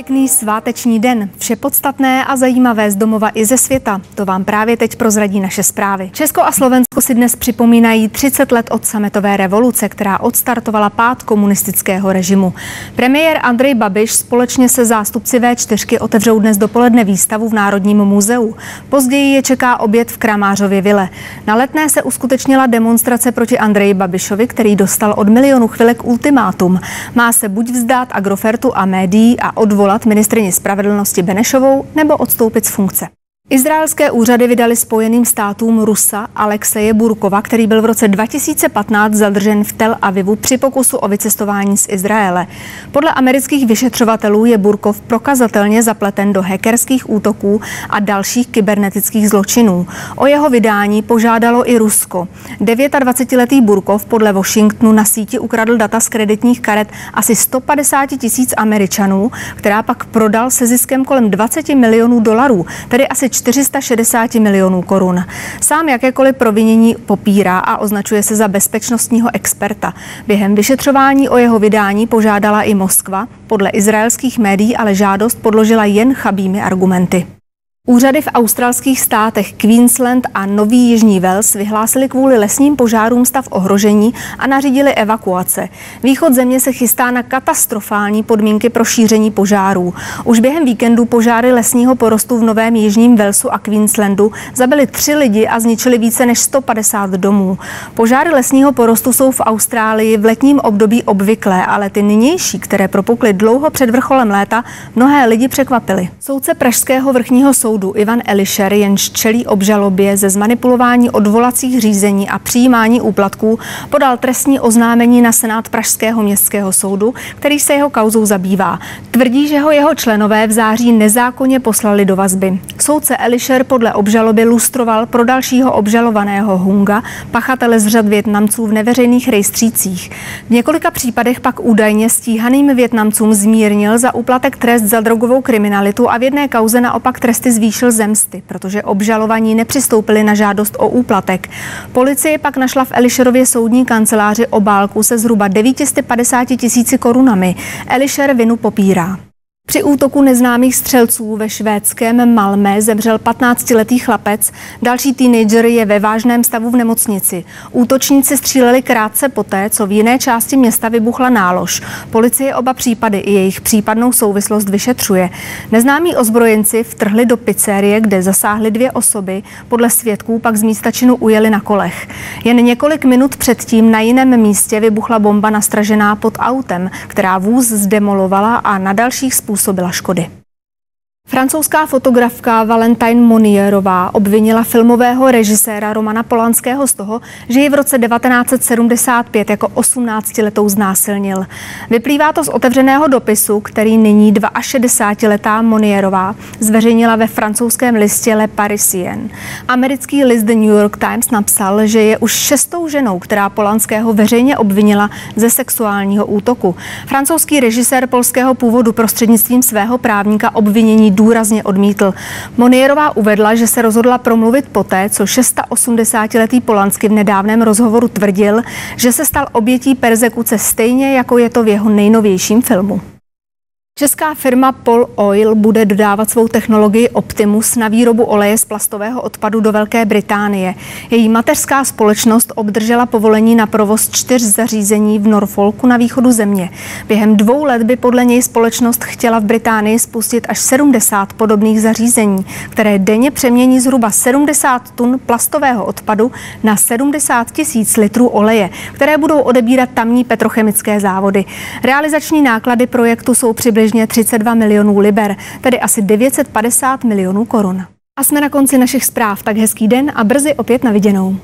Pěkný sváteční den, vše podstatné a zajímavé z domova i ze světa. To vám právě teď prozradí naše zprávy. Česko a Slovensko si dnes připomínají 30 let od sametové revoluce, která odstartovala pád komunistického režimu. Premiér Andrej Babiš společně se zástupci V4 otevřou dnes dopoledne výstavu v Národním muzeu. Později je čeká oběd v Kramářově vile. Na letné se uskutečnila demonstrace proti Andreji Babišovi, který dostal od milionu chvilek ultimátum. Má se buď vzdát Agrofertu a médií a odvolat odvolat ministrině spravedlnosti Benešovou nebo odstoupit z funkce. Izraelské úřady vydali spojeným státům Rusa Alexeje Burkova, který byl v roce 2015 zadržen v Tel Avivu při pokusu o vycestování z Izraele. Podle amerických vyšetřovatelů je Burkov prokazatelně zapleten do hackerských útoků a dalších kybernetických zločinů. O jeho vydání požádalo i Rusko. 29-letý Burkov podle Washingtonu na síti ukradl data z kreditních karet asi 150 tisíc Američanů, která pak prodal se ziskem kolem 20 milionů dolarů, tedy asi 460 milionů korun. Sám jakékoliv provinění popírá a označuje se za bezpečnostního experta. Během vyšetřování o jeho vydání požádala i Moskva. Podle izraelských médií ale žádost podložila jen chabými argumenty. Úřady v australských státech Queensland a Nový Jižní Wales vyhlásili kvůli lesním požárům stav ohrožení a nařídili evakuace. Východ země se chystá na katastrofální podmínky pro šíření požárů. Už během víkendu požáry lesního porostu v Novém Jižním Walesu a Queenslandu zabili tři lidi a zničili více než 150 domů. Požáry lesního porostu jsou v Austrálii v letním období obvyklé, ale ty nynější, které propukly dlouho před vrcholem léta, mnohé lidi překvapily. Soudce Pražského vrchního soudu soudu Ivan Elišer, jenž čelí obžalobě ze zmanipulování odvolacích řízení a přijímání úplatků, podal trestní oznámení na Senát Pražského městského soudu, který se jeho kauzou zabývá. Tvrdí, že ho jeho členové v září nezákonně poslali do vazby. Soudce Elišer podle obžaloby lustroval pro dalšího obžalovaného Hunga, pachatele z řad Větnamců v neveřejných rejstřících. V několika případech pak údajně stíhaným Větnamcům zmírnil za úplatek trest za drogovou kriminalitu a v jedné kauze naopak tresty zvýšil zemsty, protože obžalovaní nepřistoupili na žádost o úplatek. Policie pak našla v Elišerově soudní kanceláři obálku se zhruba 950 tisíci korunami. Elišer vinu popírá. Při útoku neznámých střelců ve švédském Malmé zemřel 15-letý chlapec. Další teenager je ve vážném stavu v nemocnici. Útočníci stříleli krátce poté, co v jiné části města vybuchla nálož. Policie oba případy i jejich případnou souvislost vyšetřuje. Neznámí ozbrojenci vtrhli do pizzerie, kde zasáhli dvě osoby. Podle svědků pak z místa činu ujeli na kolech. Jen několik minut předtím na jiném místě vybuchla bomba nastražená pod autem, která vůz zdemolovala a na dalších způsobech způsobila škody. Francouzská fotografka Valentine Monierová obvinila filmového režiséra Romana Polanského z toho, že ji v roce 1975 jako 18-letou znásilnil. Vyplývá to z otevřeného dopisu, který nyní 62-letá Monierová zveřejnila ve francouzském listě Le Parisien. Americký list The New York Times napsal, že je už šestou ženou, která Polanského veřejně obvinila ze sexuálního útoku. Francouzský režisér polského původu prostřednictvím svého právníka obvinění důrazně odmítl. Monierová uvedla, že se rozhodla promluvit poté, co 680-letý Polansky v nedávném rozhovoru tvrdil, že se stal obětí persekuce stejně, jako je to v jeho nejnovějším filmu. Česká firma Pol Oil bude dodávat svou technologii Optimus na výrobu oleje z plastového odpadu do Velké Británie. Její mateřská společnost obdržela povolení na provoz čtyř zařízení v Norfolku na východu země. Během dvou let by podle něj společnost chtěla v Británii spustit až 70 podobných zařízení, které denně přemění zhruba 70 tun plastového odpadu na 70 tisíc litrů oleje, které budou odebírat tamní petrochemické závody. Realizační náklady projektu jsou přibližně přibližně 32 milionů liber, tedy asi 950 milionů korun. A jsme na konci našich zpráv, tak hezký den a brzy opět na viděnou.